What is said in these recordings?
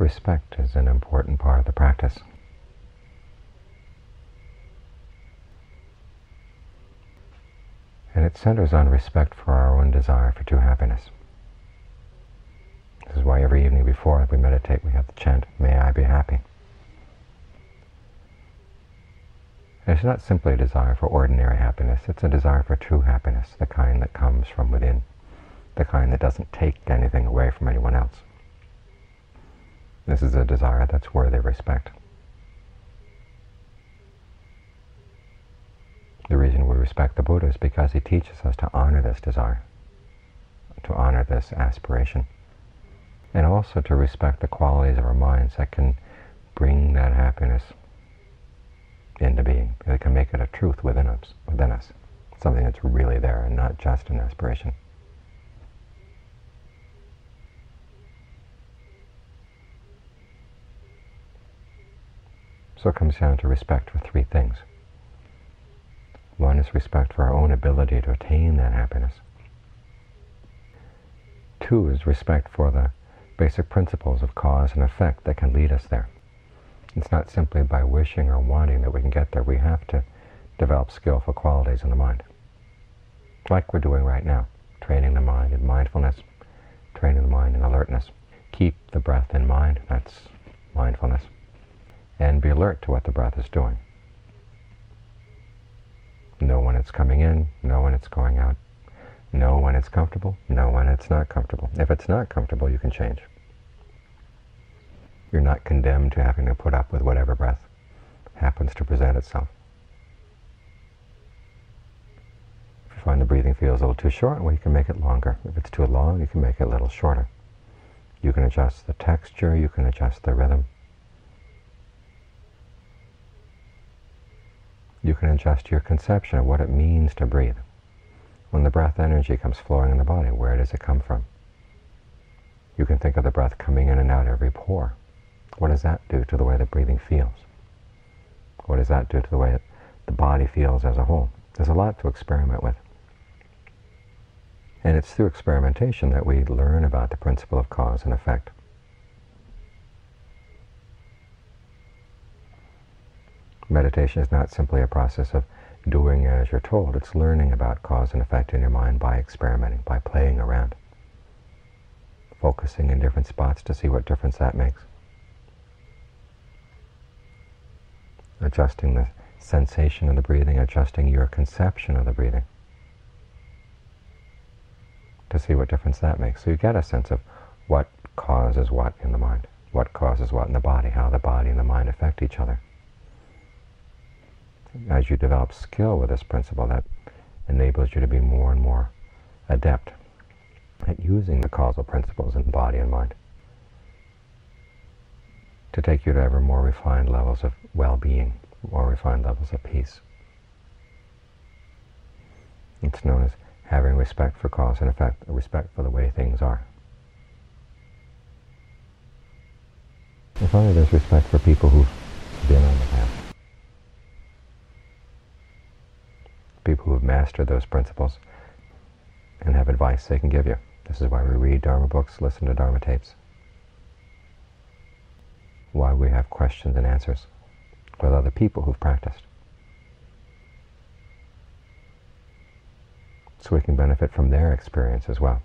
respect is an important part of the practice. And it centers on respect for our own desire for true happiness. This is why every evening before we meditate we have the chant, May I be happy. it's not simply a desire for ordinary happiness, it's a desire for true happiness, the kind that comes from within, the kind that doesn't take anything away from anyone else. This is a desire that's worthy of respect. The reason we respect the Buddha is because he teaches us to honor this desire, to honor this aspiration, and also to respect the qualities of our minds that can bring that happiness into being. They can make it a truth within us, within us, something that's really there and not just an aspiration. So it comes down to respect for three things. One is respect for our own ability to attain that happiness. Two is respect for the basic principles of cause and effect that can lead us there. It's not simply by wishing or wanting that we can get there. We have to develop skillful qualities in the mind. Like we're doing right now, training the mind in mindfulness, training the mind in alertness. Keep the breath in mind, that's mindfulness, and be alert to what the breath is doing. Know when it's coming in, know when it's going out. Know when it's comfortable, know when it's not comfortable. If it's not comfortable, you can change. You're not condemned to having to put up with whatever breath happens to present itself. If you find the breathing feels a little too short, well, you can make it longer. If it's too long, you can make it a little shorter. You can adjust the texture, you can adjust the rhythm. You can adjust your conception of what it means to breathe. When the breath energy comes flowing in the body, where does it come from? You can think of the breath coming in and out every pore. What does that do to the way the breathing feels? What does that do to the way the body feels as a whole? There's a lot to experiment with. And it's through experimentation that we learn about the principle of cause and effect. Meditation is not simply a process of doing as you're told. It's learning about cause and effect in your mind by experimenting, by playing around, focusing in different spots to see what difference that makes. Adjusting the sensation of the breathing, adjusting your conception of the breathing to see what difference that makes. So you get a sense of what causes what in the mind, what causes what in the body, how the body and the mind affect each other as you develop skill with this principle, that enables you to be more and more adept at using the causal principles in body and mind to take you to ever more refined levels of well-being, more refined levels of peace. It's known as having respect for cause and effect, respect for the way things are. And finally, there's respect for people who've been on the mastered those principles and have advice they can give you. This is why we read Dharma books, listen to Dharma tapes. Why we have questions and answers with other people who've practiced. So we can benefit from their experience as well.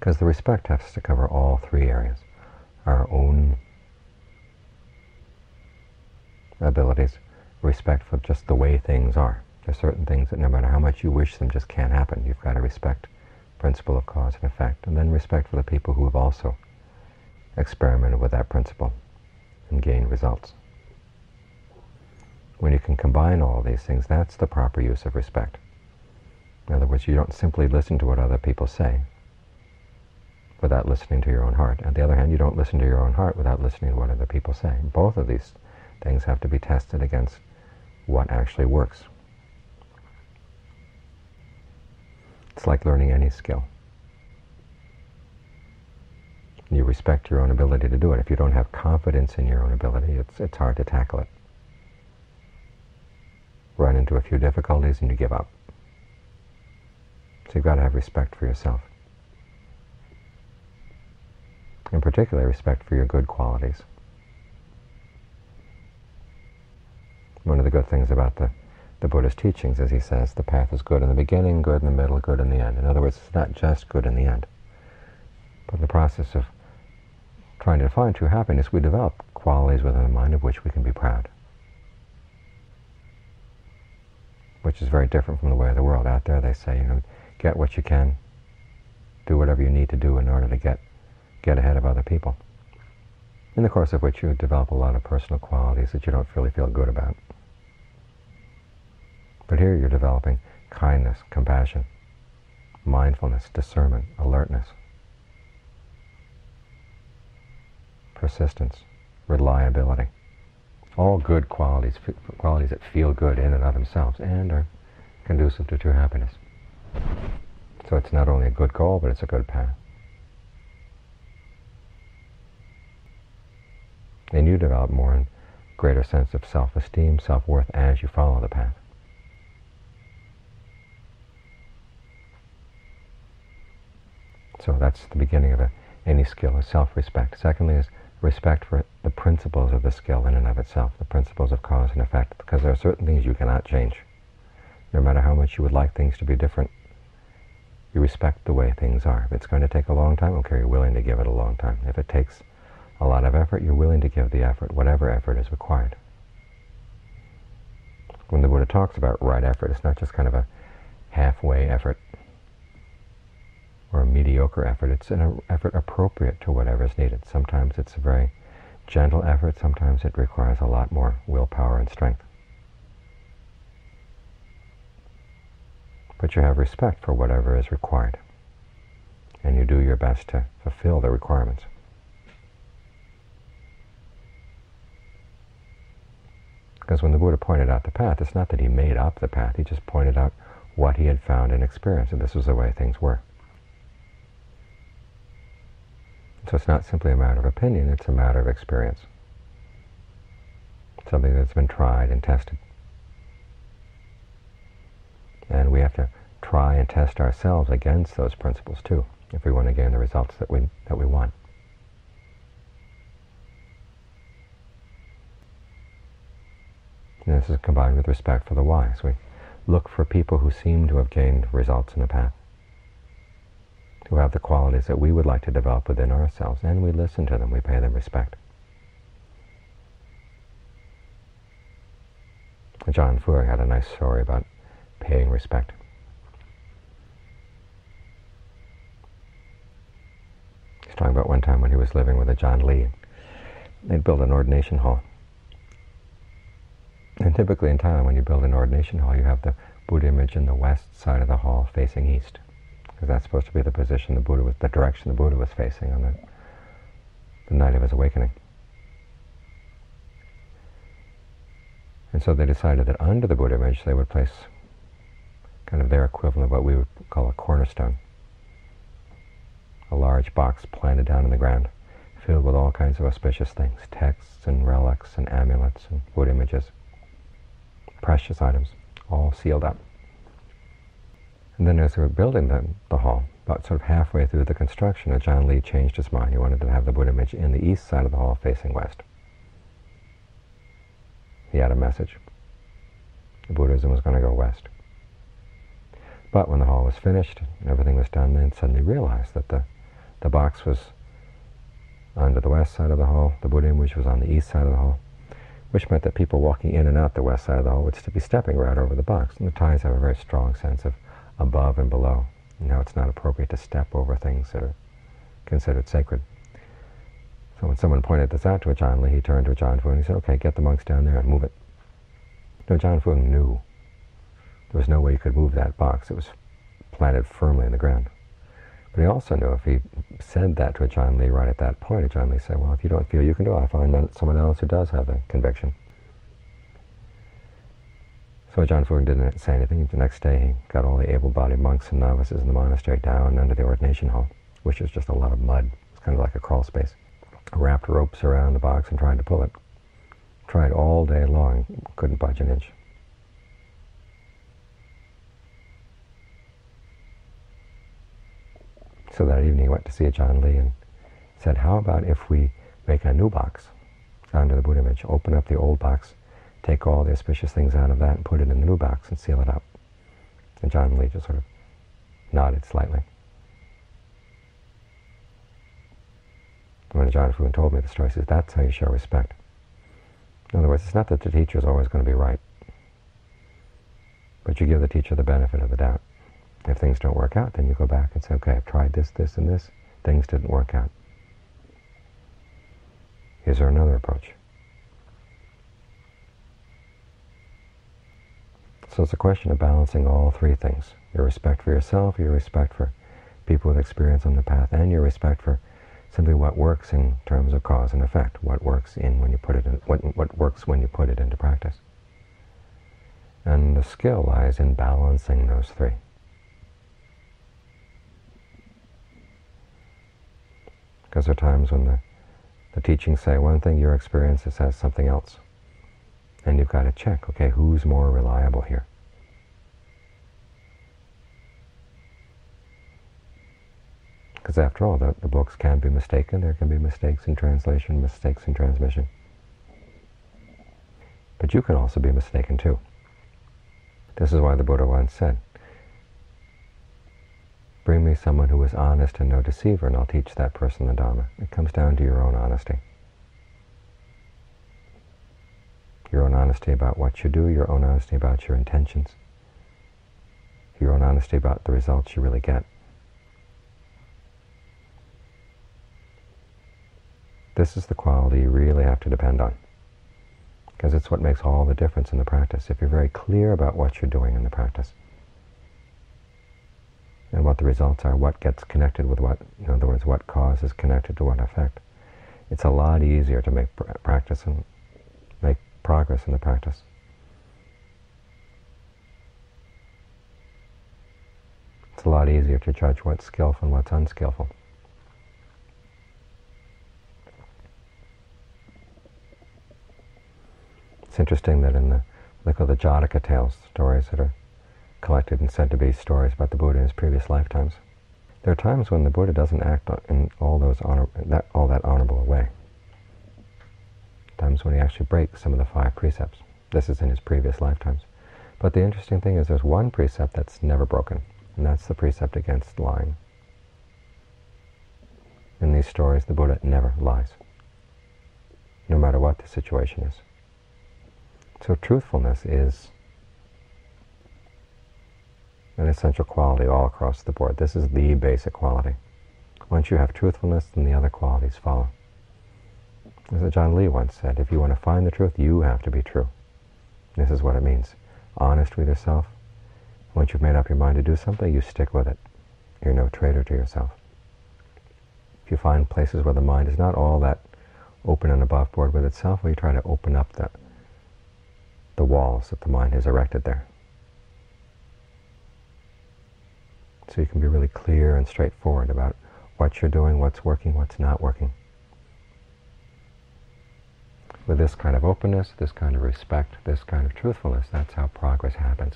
Because the respect has to cover all three areas. Our own abilities, respect for just the way things are. There's certain things that no matter how much you wish them just can't happen. You've got to respect principle of cause and effect, and then respect for the people who have also experimented with that principle and gained results. When you can combine all these things, that's the proper use of respect. In other words, you don't simply listen to what other people say without listening to your own heart. On the other hand, you don't listen to your own heart without listening to what other people say. Both of these things have to be tested against what actually works. It's like learning any skill. You respect your own ability to do it. If you don't have confidence in your own ability, it's, it's hard to tackle it. Run into a few difficulties and you give up. So you've got to have respect for yourself. in particular respect for your good qualities. One of the good things about the, the Buddha's teachings as he says the path is good in the beginning, good in the middle, good in the end. In other words, it's not just good in the end. But in the process of trying to define true happiness, we develop qualities within the mind of which we can be proud. Which is very different from the way of the world. Out there they say, you know, get what you can, do whatever you need to do in order to get, get ahead of other people. In the course of which you develop a lot of personal qualities that you don't really feel good about. But here you're developing kindness, compassion, mindfulness, discernment, alertness, persistence, reliability. All good qualities, qualities that feel good in and of themselves and are conducive to true happiness. So it's not only a good goal, but it's a good path. And you develop more and greater sense of self-esteem, self-worth as you follow the path. So that's the beginning of a, any skill, is self-respect. Secondly is respect for the principles of the skill in and of itself, the principles of cause and effect, because there are certain things you cannot change. No matter how much you would like things to be different, you respect the way things are. If it's going to take a long time, okay, you're willing to give it a long time. If it takes a lot of effort, you're willing to give the effort, whatever effort is required. When the Buddha talks about right effort, it's not just kind of a halfway effort or a mediocre effort. It's an effort appropriate to whatever is needed. Sometimes it's a very gentle effort. Sometimes it requires a lot more willpower and strength. but you have respect for whatever is required. And you do your best to fulfill the requirements. Because when the Buddha pointed out the path, it's not that he made up the path, he just pointed out what he had found and experienced, and this was the way things were. So it's not simply a matter of opinion, it's a matter of experience. Something that's been tried and tested. And we have to try and test ourselves against those principles too, if we want to gain the results that we, that we want. And this is combined with respect for the wise. We look for people who seem to have gained results in the path, who have the qualities that we would like to develop within ourselves, and we listen to them, we pay them respect. Ajaan Fuang had a nice story about paying respect. He's talking about one time when he was living with Ajaan Lee. They'd built an ordination hall. And typically in Thailand, when you build an ordination hall, you have the Buddha image in the west side of the hall facing east. Because that's supposed to be the position the Buddha was, the direction the Buddha was facing on the, the night of his awakening. And so they decided that under the Buddha image they would place kind of their equivalent of what we would call a cornerstone. A large box planted down in the ground, filled with all kinds of auspicious things, texts and relics and amulets and wood images, precious items, all sealed up. And then as they were building the, the hall, about sort of halfway through the construction, uh, Ajaan Lee changed his mind. He wanted to have the Buddha image in the east side of the hall facing west. He had a message. The Buddhism was going to go west. But when the hall was finished and everything was done, then suddenly realized that the, the box was under the west side of the hall, the Buddha image was on the east side of the hall, which meant that people walking in and out the west side of the hall would be stepping right over the box. And the Thais have a very strong sense of above and below. You know, it's not appropriate to step over things that are considered sacred. So when someone pointed this out to Ajaan Lee, he turned to Ajaan Fuang and he said, okay, get the monks down there and move it. Now Ajaan Fuang knew there was no way he could move that box. It was planted firmly in the ground. But he also knew if he said that to Ajaan Lee right at that point, Ajaan Lee said, well, if you don't feel you can do it, I'll find someone else who does have the conviction. So Ajaan Fuang didn't say anything. The next day he got all the able-bodied monks and novices in the monastery down under the ordination hall, which was just a lot of mud. It's kind of like a crawl space. Wrapped ropes around the box and tried to pull it. Tried all day long, couldn't budge an inch. So that evening he went to see Ajaan Lee and said, how about if we make a new box under the Buddha image, open up the old box, take all the auspicious things out of that and put it in the new box and seal it up. And Ajaan Lee just sort of nodded slightly. When Ajaan Fuang told me the story, he says, that's how you show respect. In other words, it's not that the teacher is always going to be right, but you give the teacher the benefit of the doubt. If things don't work out, then you go back and say, okay, I've tried this, this, and this. Things didn't work out. Is there another approach? So it's a question of balancing all three things. Your respect for yourself, your respect for people with experience on the path, and your respect for simply what works in terms of cause and effect, what works in when you put it in, what, what works when you put it into practice. And the skill lies in balancing those three. Because there are times when the, the teachings say one thing, your experience says something else. And you've got to check, okay, who's more reliable here? Because after all, the, the books can be mistaken. There can be mistakes in translation, mistakes in transmission. But you can also be mistaken too. This is why the Buddha once said, bring me someone who is honest and no deceiver, and I'll teach that person the Dhamma. It comes down to your own honesty. Your own honesty about what you do, your own honesty about your intentions, your own honesty about the results you really get. This is the quality you really have to depend on. Because it's what makes all the difference in the practice. If you're very clear about what you're doing in the practice, and what the results are, what gets connected with what, in other words, what cause is connected to what effect, it's a lot easier to make practice and progress in the practice. It's a lot easier to judge what's skillful and what's unskillful. It's interesting that in the, they call the Jataka tales, stories that are collected and said to be stories about the Buddha in his previous lifetimes, there are times when the Buddha doesn't act in all those honor, that, all that honorable a way. Times when he actually breaks some of the five precepts. This is in his previous lifetimes. But the interesting thing is there's one precept that's never broken, and that's the precept against lying. In these stories, the Buddha never lies, no matter what the situation is. So truthfulness is an essential quality all across the board. This is the basic quality. Once you have truthfulness, then the other qualities follow. As Ajaan Lee once said, if you want to find the truth, you have to be true. This is what it means. Honest with yourself. Once you've made up your mind to do something, you stick with it. You're no traitor to yourself. If you find places where the mind is not all that open and above board with itself, well, you try to open up that the walls that the mind has erected there. So you can be really clear and straightforward about what you're doing, what's working, what's not working. With this kind of openness, this kind of respect, this kind of truthfulness, that's how progress happens.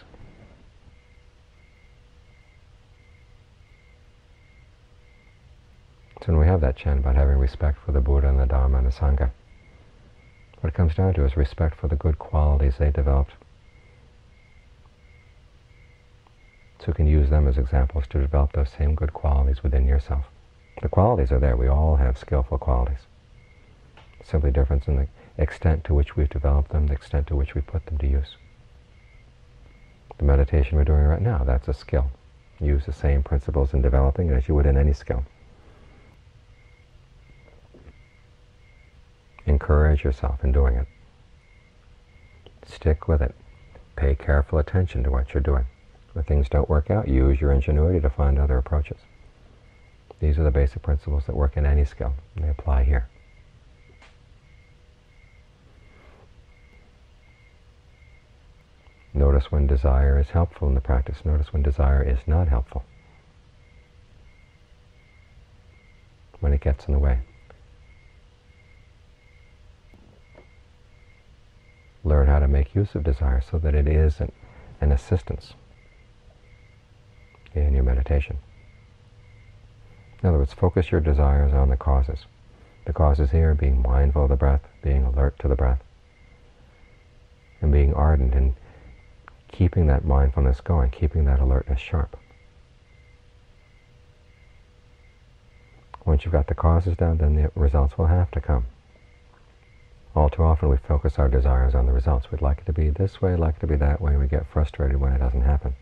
So when we have that chant about having respect for the Buddha and the Dharma and the Sangha, what it comes down to is respect for the good qualities they developed. So you can use them as examples to develop those same good qualities within yourself. The qualities are there. We all have skillful qualities. Simply difference in the extent to which we've developed them, the extent to which we put them to use. The meditation we're doing right now, that's a skill. Use the same principles in developing it as you would in any skill. Encourage yourself in doing it. Stick with it. Pay careful attention to what you're doing. When things don't work out, use your ingenuity to find other approaches. These are the basic principles that work in any skill, they apply here. Notice when desire is helpful in the practice. Notice when desire is not helpful. When it gets in the way. learn how to make use of desire so that it is an, an assistance in your meditation. In other words, focus your desires on the causes. The causes here being mindful of the breath, being alert to the breath, and being ardent in keeping that mindfulness going, keeping that alertness sharp. Once you've got the causes down, then the results will have to come. All too often we focus our desires on the results. We'd like it to be this way, like it to be that way, we get frustrated when it doesn't happen.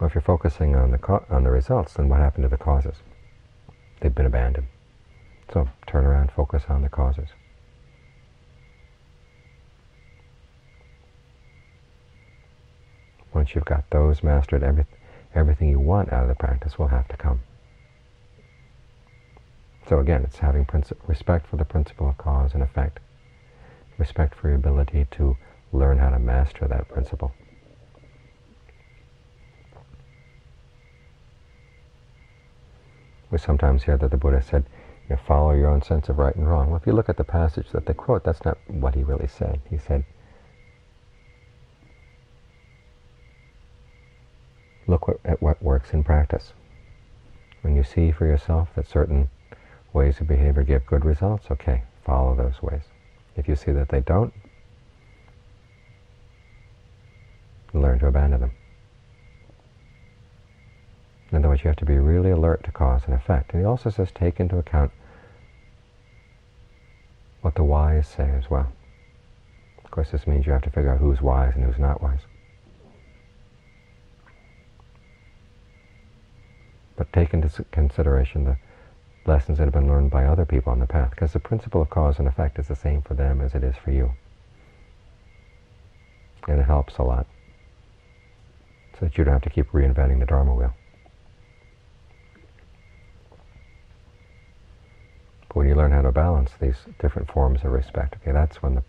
Well, if you're focusing on the, on the results, then what happened to the causes? They've been abandoned. So turn around, focus on the causes. Once you've got those mastered, every, everything you want out of the practice will have to come. So again, it's having respect for the principle of cause and effect, respect for your ability to learn how to master that principle. We sometimes hear that the Buddha said, you know, follow your own sense of right and wrong. Well, if you look at the passage that they quote, that's not what he really said. He said, look what, at what works in practice. When you see for yourself that certain ways of behavior give good results, okay, follow those ways. If you see that they don't, learn to abandon them. In other words, you have to be really alert to cause and effect. And he also says take into account what the wise say as well. Of course, this means you have to figure out who's wise and who's not wise. But take into consideration the lessons that have been learned by other people on the path, because the principle of cause and effect is the same for them as it is for you. And it helps a lot, so that you don't have to keep reinventing the Dharma wheel. But when you learn how to balance these different forms of respect, okay, that's when the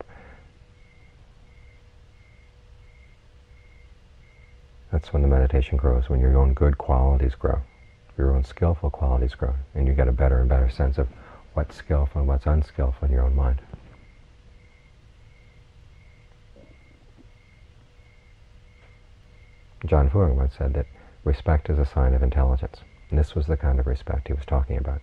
that's when the meditation grows, when your own good qualities grow your own skillful qualities grow, and you get a better and better sense of what's skillful and what's unskillful in your own mind. Ajaan Fuang once said that respect is a sign of intelligence. And this was the kind of respect he was talking about.